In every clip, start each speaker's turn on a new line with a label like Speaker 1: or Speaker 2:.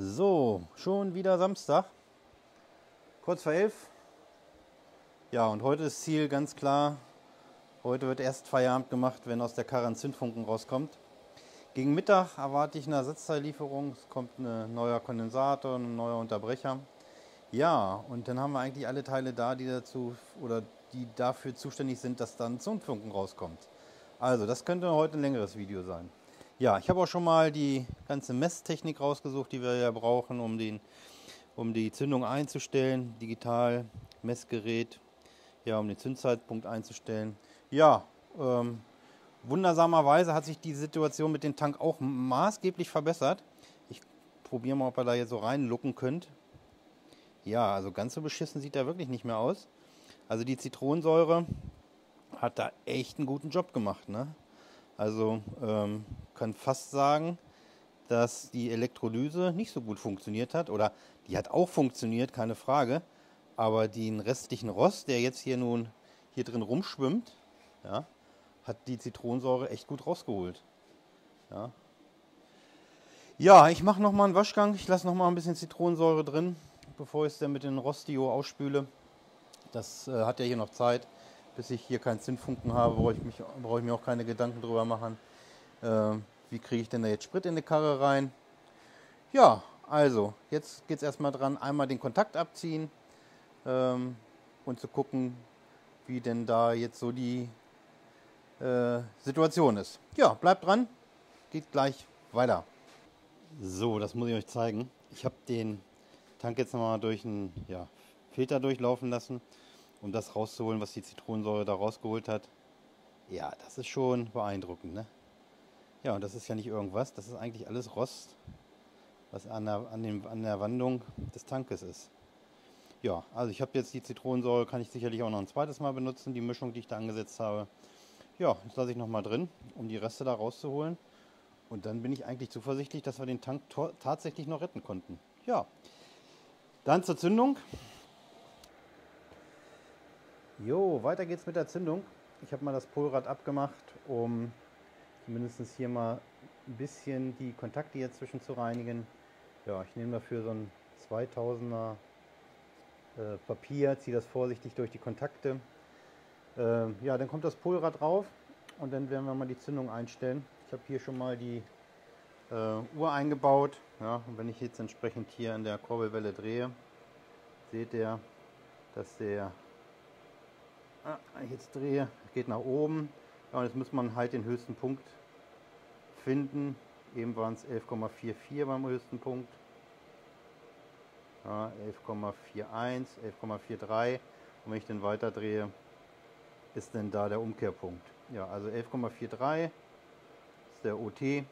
Speaker 1: So, schon wieder Samstag. Kurz vor elf. Ja, und heute ist Ziel ganz klar. Heute wird erst Feierabend gemacht, wenn aus der Karre ein Zündfunken rauskommt. Gegen Mittag erwarte ich eine Ersatzteillieferung. Es kommt ein neuer Kondensator, ein neuer Unterbrecher. Ja, und dann haben wir eigentlich alle Teile da, die dazu oder die dafür zuständig sind, dass dann Zündfunken rauskommt. Also, das könnte heute ein längeres Video sein. Ja, ich habe auch schon mal die ganze Messtechnik rausgesucht, die wir ja brauchen, um, den, um die Zündung einzustellen. Digital Messgerät, ja, um den Zündzeitpunkt einzustellen. Ja, ähm, wundersamerweise hat sich die Situation mit dem Tank auch maßgeblich verbessert. Ich probiere mal, ob ihr da jetzt so reinlucken könnt. Ja, also ganz so beschissen sieht er wirklich nicht mehr aus. Also die Zitronensäure hat da echt einen guten Job gemacht. Ne? Also ähm, kann fast sagen, dass die Elektrolyse nicht so gut funktioniert hat. Oder die hat auch funktioniert, keine Frage. Aber den restlichen Rost, der jetzt hier nun hier drin rumschwimmt, ja, hat die Zitronensäure echt gut rausgeholt. Ja, ja ich mache nochmal einen Waschgang. Ich lasse nochmal ein bisschen Zitronensäure drin, bevor ich es dann mit dem Rostio ausspüle. Das äh, hat ja hier noch Zeit bis ich hier keinen Zündfunken habe, brauche ich, mich, brauche ich mir auch keine Gedanken drüber machen. Äh, wie kriege ich denn da jetzt Sprit in die Karre rein? Ja, also, jetzt geht es erstmal dran, einmal den Kontakt abziehen ähm, und zu gucken, wie denn da jetzt so die äh, Situation ist. Ja, bleibt dran, geht gleich weiter. So, das muss ich euch zeigen. Ich habe den Tank jetzt nochmal durch einen ja, Filter durchlaufen lassen um das rauszuholen, was die Zitronensäure da rausgeholt hat. Ja, das ist schon beeindruckend. Ne? Ja, und das ist ja nicht irgendwas, das ist eigentlich alles Rost, was an der, an, dem, an der Wandung des Tankes ist. Ja, also ich habe jetzt die Zitronensäure, kann ich sicherlich auch noch ein zweites Mal benutzen, die Mischung, die ich da angesetzt habe. Ja, das lasse ich nochmal drin, um die Reste da rauszuholen. Und dann bin ich eigentlich zuversichtlich, dass wir den Tank tatsächlich noch retten konnten. Ja, dann zur Zündung. Jo, weiter geht's mit der Zündung. Ich habe mal das Polrad abgemacht, um zumindest hier mal ein bisschen die Kontakte hier zwischen zu reinigen. Ja, ich nehme dafür so ein 2000er äh, Papier, ziehe das vorsichtig durch die Kontakte. Äh, ja, dann kommt das Polrad drauf und dann werden wir mal die Zündung einstellen. Ich habe hier schon mal die äh, Uhr eingebaut. Ja, und wenn ich jetzt entsprechend hier an der Kurbelwelle drehe, seht ihr, dass der Ah, jetzt drehe, geht nach oben. Ja, und jetzt muss man halt den höchsten Punkt finden. Eben waren es 11,44 beim höchsten Punkt. Ja, 11,41, 11,43. Und wenn ich den weiter drehe, ist dann da der Umkehrpunkt. Ja, also 11,43 ist der OT.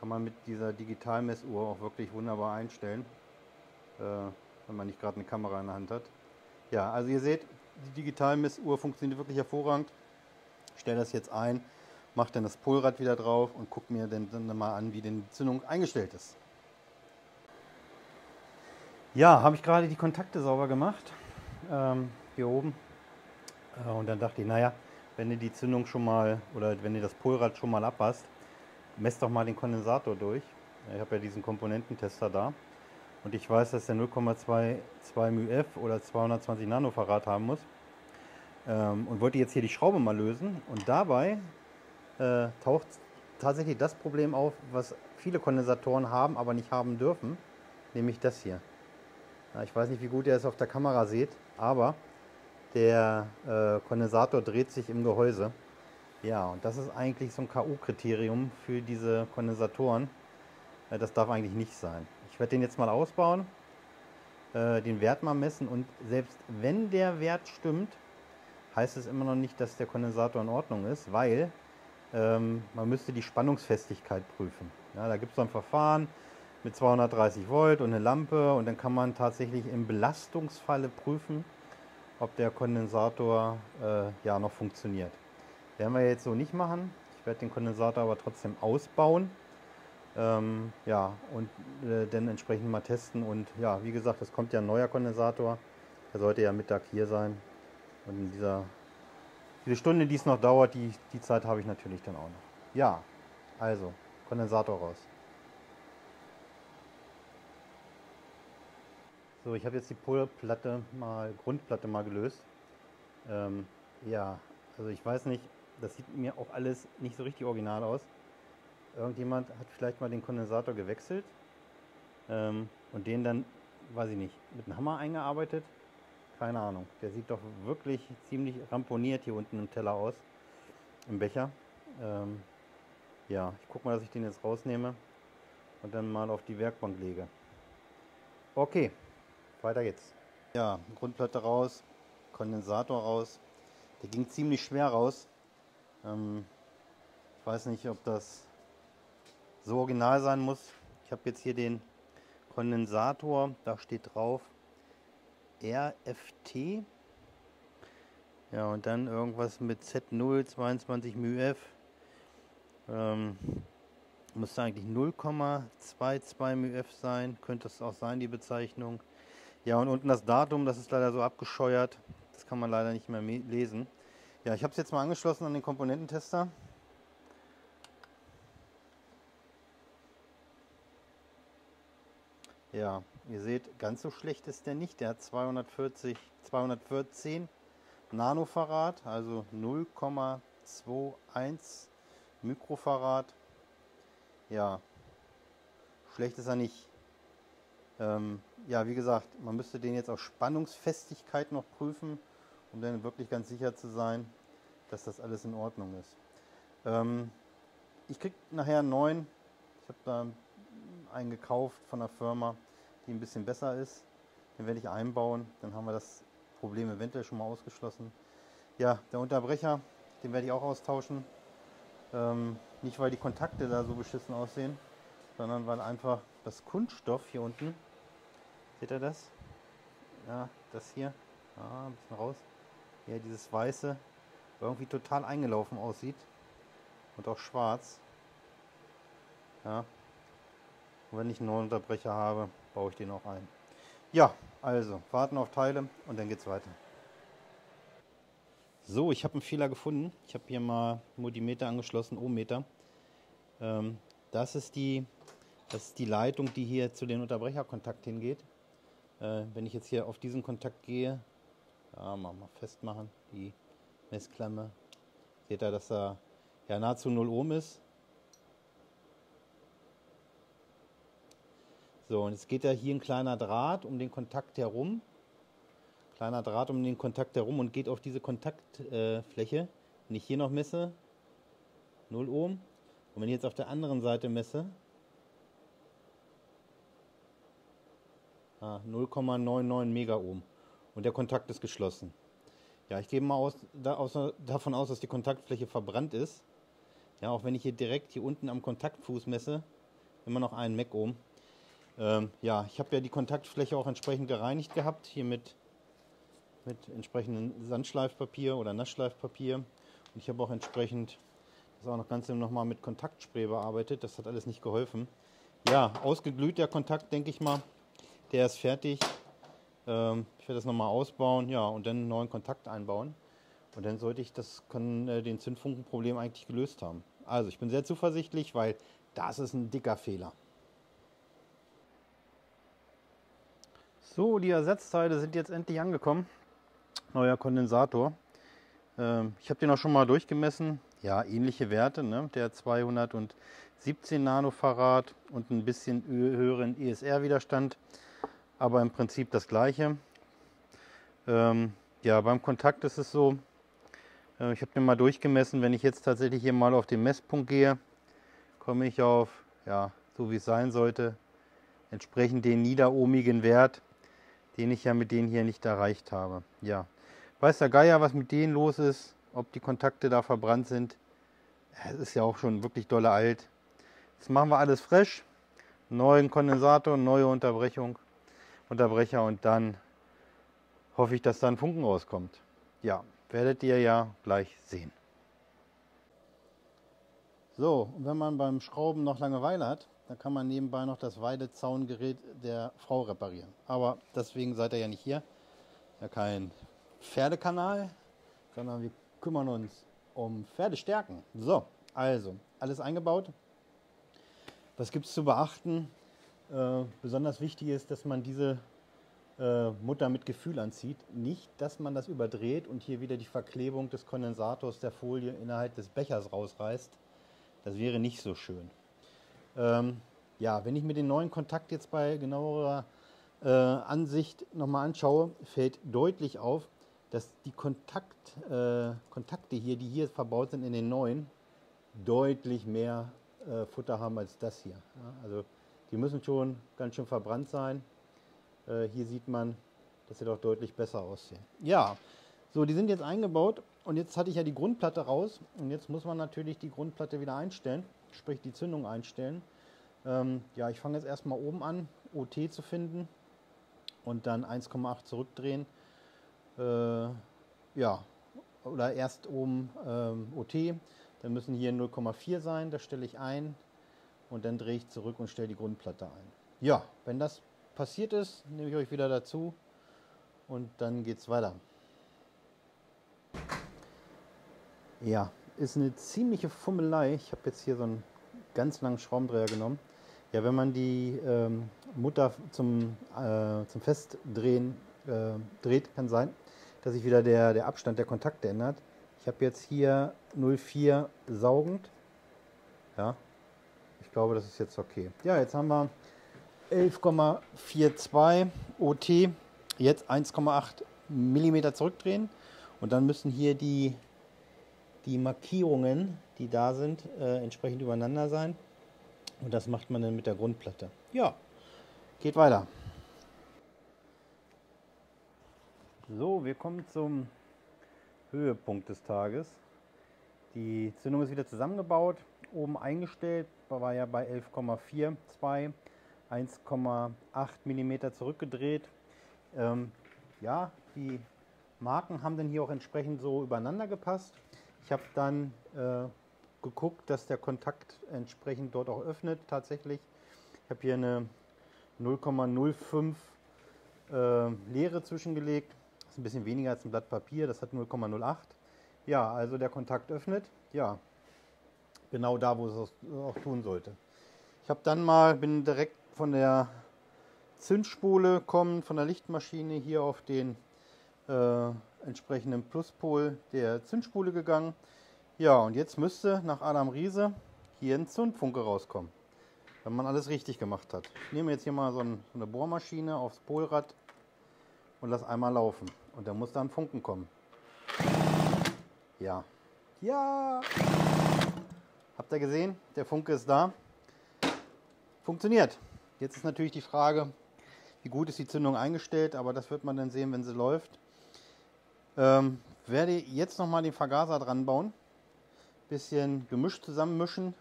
Speaker 1: Kann man mit dieser Digitalmessuhr auch wirklich wunderbar einstellen, äh, wenn man nicht gerade eine Kamera in der Hand hat. Ja, also ihr seht, die Digitalmessuhr funktioniert wirklich hervorragend. Stelle das jetzt ein, mache dann das Polrad wieder drauf und gucke mir dann, dann mal an, wie die Zündung eingestellt ist. Ja, habe ich gerade die Kontakte sauber gemacht, ähm, hier oben. Äh, und dann dachte ich, naja, wenn ihr die Zündung schon mal oder wenn ihr das Polrad schon mal abpasst, messt doch mal den Kondensator durch. Ich habe ja diesen Komponententester da. Und ich weiß, dass der 0,22 μF oder 220 Nanofarad haben muss. Ähm, und wollte jetzt hier die Schraube mal lösen. Und dabei äh, taucht tatsächlich das Problem auf, was viele Kondensatoren haben, aber nicht haben dürfen. Nämlich das hier. Ja, ich weiß nicht, wie gut ihr es auf der Kamera seht, aber der äh, Kondensator dreht sich im Gehäuse. Ja, und das ist eigentlich so ein K.O.-Kriterium für diese Kondensatoren. Äh, das darf eigentlich nicht sein. Ich werde den jetzt mal ausbauen, äh, den Wert mal messen und selbst wenn der Wert stimmt, heißt es immer noch nicht, dass der Kondensator in Ordnung ist, weil ähm, man müsste die Spannungsfestigkeit prüfen. Ja, da gibt es so ein Verfahren mit 230 Volt und eine Lampe und dann kann man tatsächlich im Belastungsfalle prüfen, ob der Kondensator äh, ja noch funktioniert. Werden wir jetzt so nicht machen. Ich werde den Kondensator aber trotzdem ausbauen ähm, ja, und äh, dann entsprechend mal testen. Und ja, wie gesagt, es kommt ja ein neuer Kondensator. Der sollte ja Mittag hier sein. Und in dieser diese Stunde, die es noch dauert, die, die Zeit habe ich natürlich dann auch noch. Ja, also, Kondensator raus. So, ich habe jetzt die Polplatte mal, Grundplatte mal gelöst. Ähm, ja, also ich weiß nicht, das sieht mir auch alles nicht so richtig original aus. Irgendjemand hat vielleicht mal den Kondensator gewechselt ähm, und den dann, weiß ich nicht, mit einem Hammer eingearbeitet. Keine Ahnung. Der sieht doch wirklich ziemlich ramponiert hier unten im Teller aus, im Becher. Ähm, ja, ich gucke mal, dass ich den jetzt rausnehme und dann mal auf die Werkbank lege. Okay, weiter geht's. Ja, Grundplatte raus, Kondensator raus. Der ging ziemlich schwer raus. Ähm, ich weiß nicht, ob das so original sein muss. Ich habe jetzt hier den Kondensator, da steht drauf RFT. Ja, und dann irgendwas mit Z0, 22 μF. Ähm, müsste eigentlich 0,22 μF sein, könnte es auch sein, die Bezeichnung. Ja, und unten das Datum, das ist leider so abgescheuert. Das kann man leider nicht mehr lesen. Ja, ich habe es jetzt mal angeschlossen an den Komponententester. Ja, ihr seht, ganz so schlecht ist der nicht. Der hat 240, 214 Nanofarad, also 0,21 Mikrofarad. Ja, schlecht ist er nicht. Ähm, ja, wie gesagt, man müsste den jetzt auf Spannungsfestigkeit noch prüfen, um dann wirklich ganz sicher zu sein, dass das alles in Ordnung ist. Ähm, ich kriege nachher einen neuen. Ich habe da einen gekauft von der Firma, die ein bisschen besser ist. Den werde ich einbauen. Dann haben wir das Problem eventuell schon mal ausgeschlossen. Ja, der Unterbrecher, den werde ich auch austauschen. Ähm, nicht, weil die Kontakte da so beschissen aussehen, sondern weil einfach das Kunststoff hier unten, seht ihr das? Ja, das hier, ah, ein bisschen raus. Ja, dieses weiße, irgendwie total eingelaufen aussieht und auch schwarz. Ja. Und wenn ich einen neuen Unterbrecher habe, baue ich den auch ein. Ja, also warten auf Teile und dann geht's weiter. So, ich habe einen Fehler gefunden. Ich habe hier mal Multimeter angeschlossen, Ohmmeter. Ähm, das, ist die, das ist die Leitung, die hier zu den Unterbrecherkontakt hingeht. Äh, wenn ich jetzt hier auf diesen Kontakt gehe, ja, mal, mal festmachen, die Messklemme, seht ihr, dass er ja, nahezu 0 Ohm ist. So, und jetzt geht ja hier ein kleiner Draht um den Kontakt herum kleiner Draht um den Kontakt herum und geht auf diese Kontaktfläche. Äh, wenn ich hier noch messe, 0 Ohm. Und wenn ich jetzt auf der anderen Seite messe, ah, 0,99 Megaohm. Und der Kontakt ist geschlossen. Ja, ich gehe mal aus, da, aus, davon aus, dass die Kontaktfläche verbrannt ist. Ja, auch wenn ich hier direkt hier unten am Kontaktfuß messe, immer noch einen Megohm. Ähm, ja, ich habe ja die Kontaktfläche auch entsprechend gereinigt gehabt, hier mit mit entsprechendem Sandschleifpapier oder Nassschleifpapier. Und ich habe auch entsprechend das auch noch Ganze nochmal mit Kontaktspray bearbeitet. Das hat alles nicht geholfen. Ja, ausgeglüht der Kontakt, denke ich mal. Der ist fertig. Ähm, ich werde das nochmal ausbauen, ja, und dann einen neuen Kontakt einbauen. Und dann sollte ich das können, äh, den Zündfunkenproblem eigentlich gelöst haben. Also ich bin sehr zuversichtlich, weil das ist ein dicker Fehler. So, die Ersatzteile sind jetzt endlich angekommen neuer Kondensator. Ähm, ich habe den auch schon mal durchgemessen. Ja, ähnliche Werte. Ne? Der 217 Nanofarad und ein bisschen höheren ESR-Widerstand. Aber im Prinzip das gleiche. Ähm, ja, beim Kontakt ist es so, äh, ich habe den mal durchgemessen. Wenn ich jetzt tatsächlich hier mal auf den Messpunkt gehe, komme ich auf, ja, so wie es sein sollte, entsprechend den niederohmigen Wert, den ich ja mit denen hier nicht erreicht habe. Ja, Weiß der Geier, was mit denen los ist, ob die Kontakte da verbrannt sind. Es ist ja auch schon wirklich dolle alt. Jetzt machen wir alles frisch. Neuen Kondensator, neue Unterbrechung, Unterbrecher und dann hoffe ich, dass da ein Funken rauskommt. Ja, werdet ihr ja gleich sehen. So, und wenn man beim Schrauben noch Langeweile hat, dann kann man nebenbei noch das Weidezaungerät der Frau reparieren. Aber deswegen seid ihr ja nicht hier. Ja, kein Pferdekanal, sondern wir kümmern uns um Pferdestärken. So, also alles eingebaut. Was gibt es zu beachten? Äh, besonders wichtig ist, dass man diese äh, Mutter mit Gefühl anzieht. Nicht, dass man das überdreht und hier wieder die Verklebung des Kondensators der Folie innerhalb des Bechers rausreißt. Das wäre nicht so schön. Ähm, ja, wenn ich mir den neuen Kontakt jetzt bei genauerer äh, Ansicht nochmal anschaue, fällt deutlich auf, dass die Kontakt, äh, Kontakte hier, die hier verbaut sind in den neuen, deutlich mehr äh, Futter haben als das hier. Ja, also die müssen schon ganz schön verbrannt sein. Äh, hier sieht man, dass sie doch deutlich besser aussehen. Ja, so, die sind jetzt eingebaut und jetzt hatte ich ja die Grundplatte raus und jetzt muss man natürlich die Grundplatte wieder einstellen, sprich die Zündung einstellen. Ähm, ja, ich fange jetzt erstmal oben an, OT zu finden und dann 1,8 zurückdrehen. Äh, ja, oder erst oben ähm, OT, dann müssen hier 0,4 sein, das stelle ich ein und dann drehe ich zurück und stelle die Grundplatte ein. Ja, wenn das passiert ist, nehme ich euch wieder dazu und dann geht es weiter. Ja, ist eine ziemliche Fummelei. Ich habe jetzt hier so einen ganz langen Schraubendreher genommen. Ja, wenn man die ähm, Mutter zum, äh, zum Festdrehen äh, dreht, kann sein, dass sich wieder der, der Abstand der Kontakte ändert. Ich habe jetzt hier 0,4 saugend. Ja, ich glaube, das ist jetzt okay. Ja, jetzt haben wir 11,42 OT, jetzt 1,8 mm zurückdrehen und dann müssen hier die, die Markierungen, die da sind, äh, entsprechend übereinander sein. Und das macht man dann mit der Grundplatte. Ja, geht weiter. So, wir kommen zum Höhepunkt des Tages. Die Zündung ist wieder zusammengebaut, oben eingestellt, war ja bei 11,42, 1,8 mm zurückgedreht. Ähm, ja, die Marken haben dann hier auch entsprechend so übereinander gepasst. Ich habe dann äh, geguckt, dass der Kontakt entsprechend dort auch öffnet tatsächlich. Ich habe hier eine 0,05 äh, Leere zwischengelegt. Das ist ein bisschen weniger als ein Blatt Papier, das hat 0,08. Ja, also der Kontakt öffnet. Ja, genau da, wo es auch tun sollte. Ich habe dann mal, bin direkt von der Zündspule kommen, von der Lichtmaschine hier auf den äh, entsprechenden Pluspol der Zündspule gegangen. Ja, und jetzt müsste nach Adam Riese hier ein Zündfunke rauskommen, wenn man alles richtig gemacht hat. Ich nehme jetzt hier mal so, ein, so eine Bohrmaschine aufs Polrad und lasse einmal laufen. Und dann muss da ein Funken kommen. Ja. Ja! Habt ihr gesehen? Der Funke ist da. Funktioniert. Jetzt ist natürlich die Frage, wie gut ist die Zündung eingestellt, aber das wird man dann sehen, wenn sie läuft. Ähm, werde jetzt nochmal den Vergaser dran bauen bisschen gemischt zusammenmischen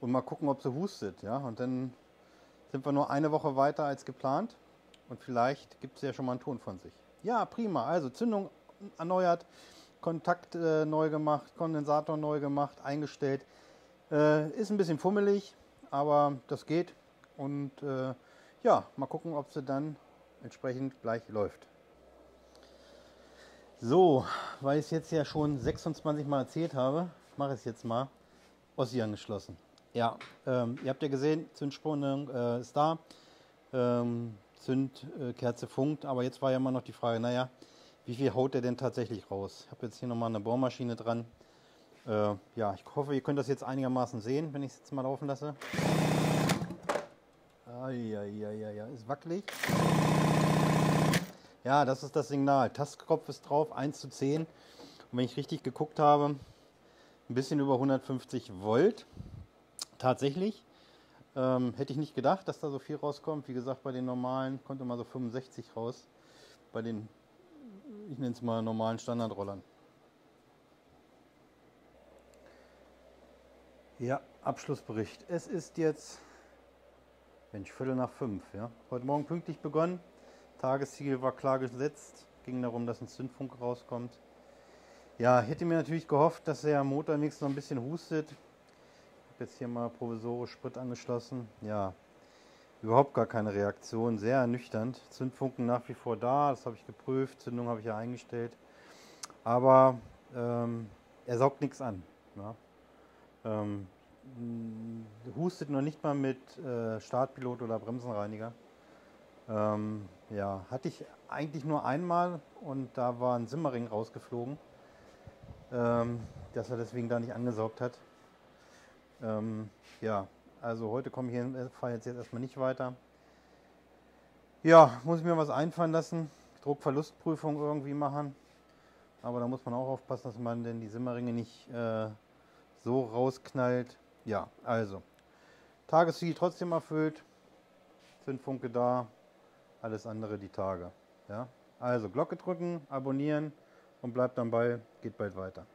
Speaker 1: und mal gucken, ob sie hustet. Ja? Und dann sind wir nur eine Woche weiter als geplant und vielleicht gibt es ja schon mal einen Ton von sich. Ja, prima. Also Zündung erneuert, Kontakt äh, neu gemacht, Kondensator neu gemacht, eingestellt. Äh, ist ein bisschen fummelig, aber das geht. Und äh, ja, mal gucken, ob sie dann entsprechend gleich läuft. So, weil ich es jetzt ja schon 26 Mal erzählt habe, mache ich es jetzt mal. Ossi angeschlossen. Ja, ähm, ihr habt ja gesehen, Zündspannung äh, ist da. Ähm, Zündkerze funkt, aber jetzt war ja immer noch die Frage, naja, wie viel haut der denn tatsächlich raus? Ich habe jetzt hier nochmal eine Bohrmaschine dran. Äh, ja, ich hoffe, ihr könnt das jetzt einigermaßen sehen, wenn ich es jetzt mal laufen lasse. Ja, ist wackelig. Ja, das ist das Signal. Tastkopf ist drauf, 1 zu 10. Und wenn ich richtig geguckt habe, ein bisschen über 150 Volt. Tatsächlich. Ähm, hätte ich nicht gedacht, dass da so viel rauskommt. Wie gesagt, bei den normalen kommt immer so 65 raus. Bei den, ich nenne es mal normalen Standardrollern. Ja, Abschlussbericht. Es ist jetzt, Mensch, Viertel nach fünf. Ja? Heute Morgen pünktlich begonnen. Tagesziel war klar gesetzt. Ging darum, dass ein Zündfunk rauskommt. Ja, hätte mir natürlich gehofft, dass der Motor wenigstens noch ein bisschen hustet. Ich habe jetzt hier mal provisorisch Sprit angeschlossen. Ja, überhaupt gar keine Reaktion, sehr ernüchternd. Zündfunken nach wie vor da, das habe ich geprüft, Zündung habe ich ja eingestellt. Aber ähm, er saugt nichts an. Ja. Ähm, hustet noch nicht mal mit äh, Startpilot oder Bremsenreiniger. Ähm, ja, hatte ich eigentlich nur einmal und da war ein Simmering rausgeflogen, ähm, dass er deswegen da nicht angesaugt hat. Ähm, ja, also heute komme ich hier, fahre jetzt, jetzt erstmal nicht weiter. Ja, muss ich mir was einfallen lassen. Druckverlustprüfung irgendwie machen. Aber da muss man auch aufpassen, dass man denn die Simmeringe nicht äh, so rausknallt. Ja, also. Tagesziel trotzdem erfüllt. Zündfunke da. Alles andere die Tage. Ja? Also Glocke drücken, abonnieren und bleibt am Ball. Geht bald weiter.